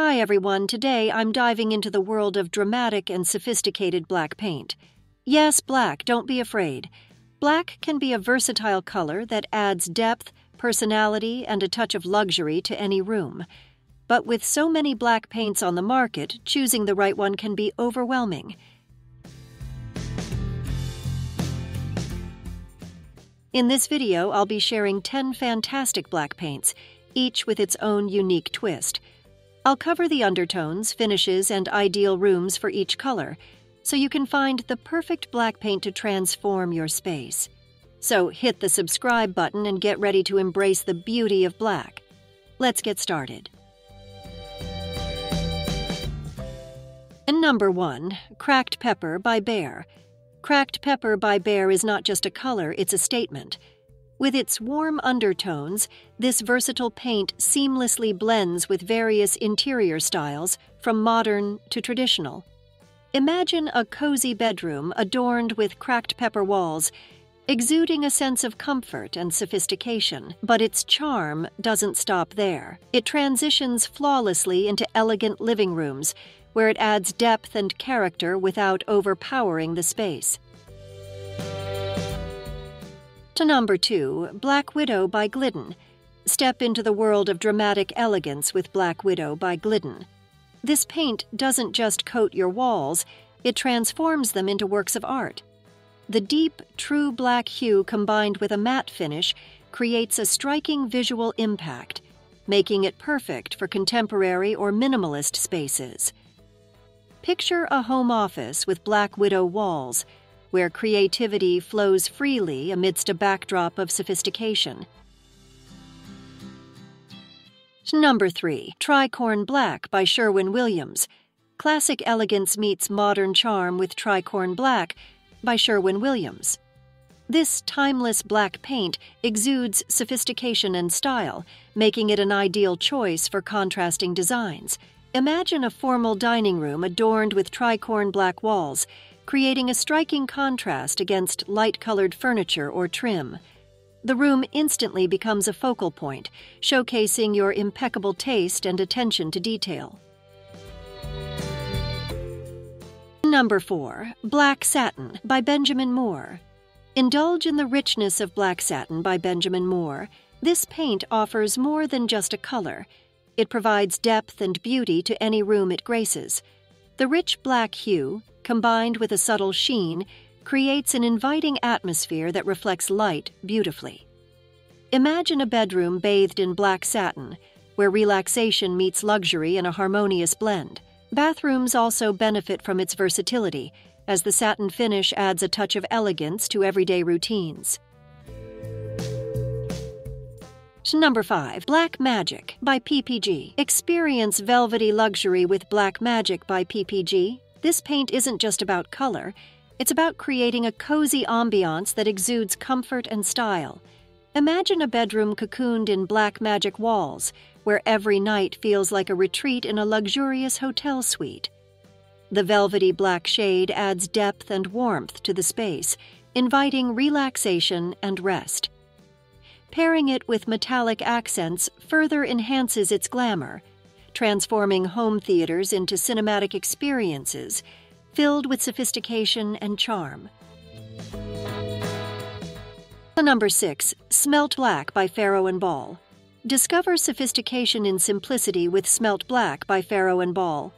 Hi everyone, today I'm diving into the world of dramatic and sophisticated black paint. Yes, black, don't be afraid. Black can be a versatile color that adds depth, personality, and a touch of luxury to any room. But with so many black paints on the market, choosing the right one can be overwhelming. In this video, I'll be sharing 10 fantastic black paints, each with its own unique twist. I'll cover the undertones, finishes, and ideal rooms for each color, so you can find the perfect black paint to transform your space. So hit the subscribe button and get ready to embrace the beauty of black. Let's get started. And number 1, Cracked Pepper by Behr. Cracked Pepper by Behr is not just a color, it's a statement. With its warm undertones, this versatile paint seamlessly blends with various interior styles, from modern to traditional. Imagine a cozy bedroom adorned with cracked pepper walls, exuding a sense of comfort and sophistication. But its charm doesn't stop there. It transitions flawlessly into elegant living rooms, where it adds depth and character without overpowering the space. To number two, Black Widow by Glidden. Step into the world of dramatic elegance with Black Widow by Glidden. This paint doesn't just coat your walls, it transforms them into works of art. The deep, true black hue combined with a matte finish creates a striking visual impact, making it perfect for contemporary or minimalist spaces. Picture a home office with Black Widow walls where creativity flows freely amidst a backdrop of sophistication. Number 3. Tricorn Black by Sherwin Williams. Classic elegance meets modern charm with Tricorn Black by Sherwin Williams. This timeless black paint exudes sophistication and style, making it an ideal choice for contrasting designs. Imagine a formal dining room adorned with tricorn black walls creating a striking contrast against light colored furniture or trim. The room instantly becomes a focal point, showcasing your impeccable taste and attention to detail. Number 4. Black Satin by Benjamin Moore. Indulge in the richness of black satin by Benjamin Moore. This paint offers more than just a color. It provides depth and beauty to any room it graces. The rich black hue, combined with a subtle sheen, creates an inviting atmosphere that reflects light beautifully. Imagine a bedroom bathed in black satin, where relaxation meets luxury in a harmonious blend. Bathrooms also benefit from its versatility, as the satin finish adds a touch of elegance to everyday routines. Number 5. Black Magic by PPG. Experience velvety luxury with Black Magic by PPG this paint isn't just about color, it's about creating a cozy ambiance that exudes comfort and style. Imagine a bedroom cocooned in black magic walls, where every night feels like a retreat in a luxurious hotel suite. The velvety black shade adds depth and warmth to the space, inviting relaxation and rest. Pairing it with metallic accents further enhances its glamour, transforming home theaters into cinematic experiences filled with sophistication and charm. Number 6. Smelt Black by Farrow and Ball. Discover sophistication in simplicity with Smelt Black by Farrow and Ball.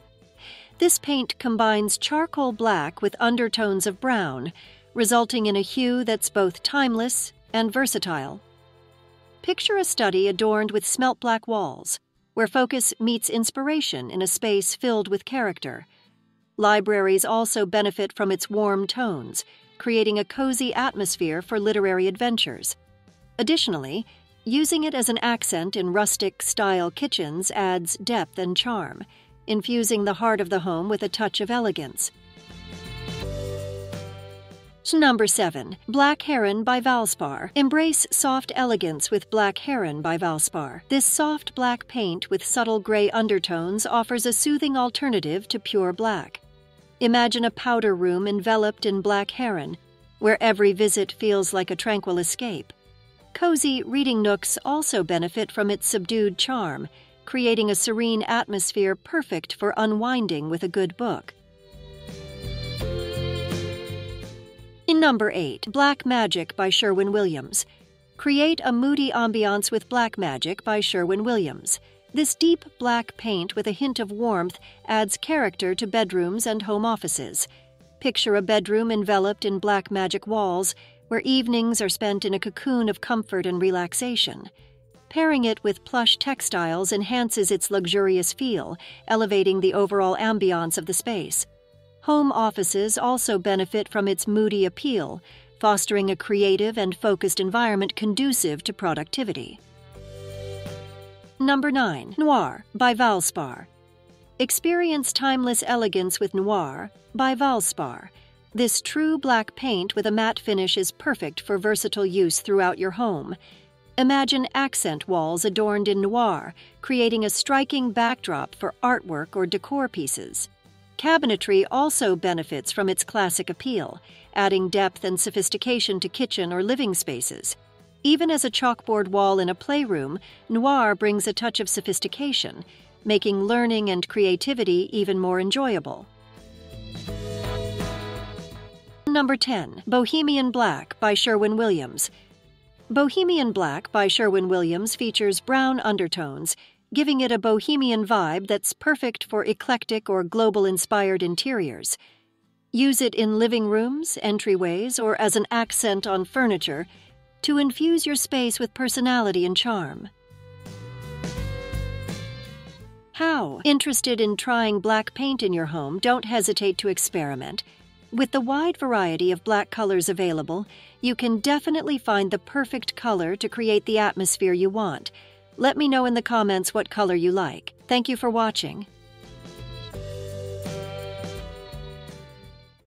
This paint combines charcoal black with undertones of brown, resulting in a hue that's both timeless and versatile. Picture a study adorned with smelt black walls where focus meets inspiration in a space filled with character. Libraries also benefit from its warm tones, creating a cozy atmosphere for literary adventures. Additionally, using it as an accent in rustic style kitchens adds depth and charm, infusing the heart of the home with a touch of elegance. Number 7. Black Heron by Valspar. Embrace soft elegance with Black Heron by Valspar. This soft black paint with subtle gray undertones offers a soothing alternative to pure black. Imagine a powder room enveloped in Black Heron, where every visit feels like a tranquil escape. Cozy reading nooks also benefit from its subdued charm, creating a serene atmosphere perfect for unwinding with a good book. Number 8, Black Magic by Sherwin Williams. Create a moody ambiance with Black Magic by Sherwin Williams. This deep black paint with a hint of warmth adds character to bedrooms and home offices. Picture a bedroom enveloped in black magic walls, where evenings are spent in a cocoon of comfort and relaxation. Pairing it with plush textiles enhances its luxurious feel, elevating the overall ambiance of the space. Home offices also benefit from its moody appeal, fostering a creative and focused environment conducive to productivity. Number 9. Noir by Valspar. Experience timeless elegance with Noir by Valspar. This true black paint with a matte finish is perfect for versatile use throughout your home. Imagine accent walls adorned in noir, creating a striking backdrop for artwork or decor pieces. Cabinetry also benefits from its classic appeal, adding depth and sophistication to kitchen or living spaces. Even as a chalkboard wall in a playroom, noir brings a touch of sophistication, making learning and creativity even more enjoyable. Number 10. Bohemian Black by Sherwin Williams. Bohemian Black by Sherwin Williams features brown undertones, giving it a bohemian vibe that's perfect for eclectic or global inspired interiors. Use it in living rooms, entryways, or as an accent on furniture to infuse your space with personality and charm. How? Interested in trying black paint in your home, don't hesitate to experiment. With the wide variety of black colors available, you can definitely find the perfect color to create the atmosphere you want. Let me know in the comments what color you like. Thank you for watching.